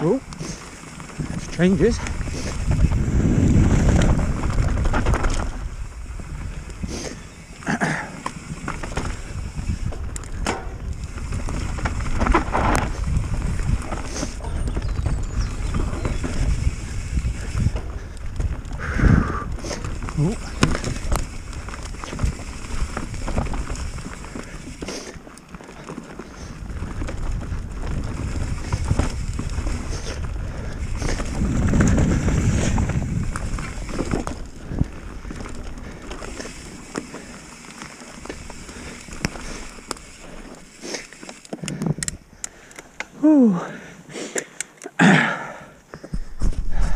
Oh, changes. Whew.